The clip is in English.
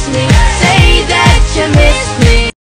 listening.